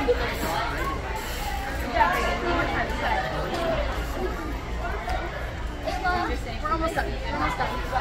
We're almost done. We're almost done.